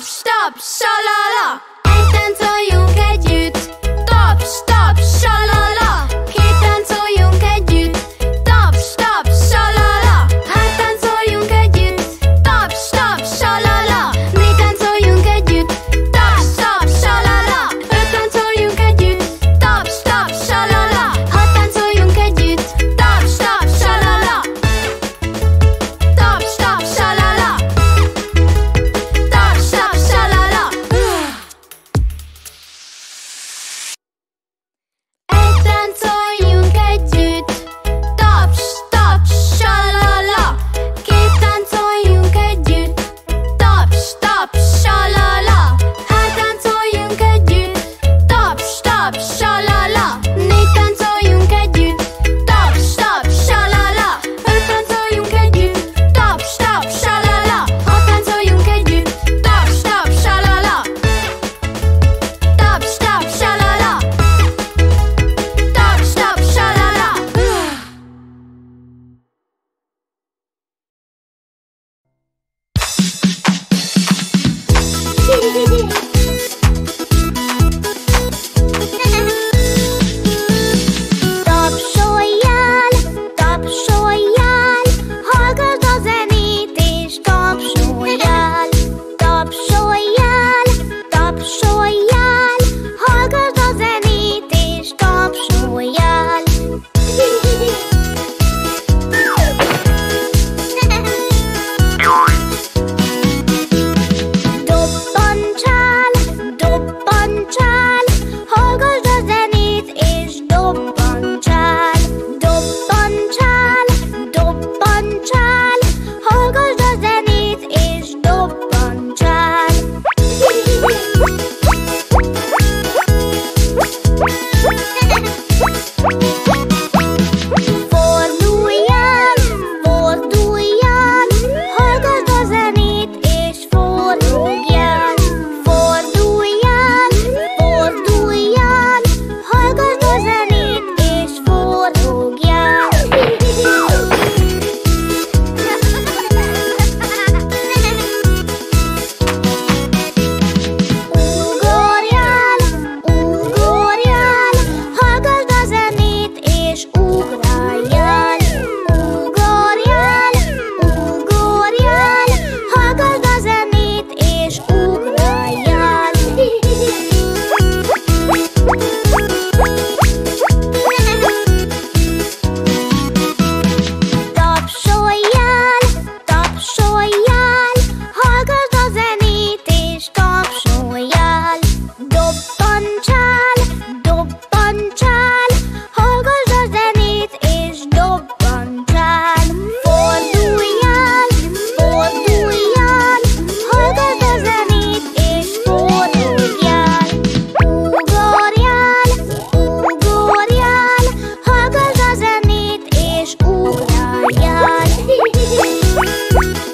stop, stop, sha la la. yan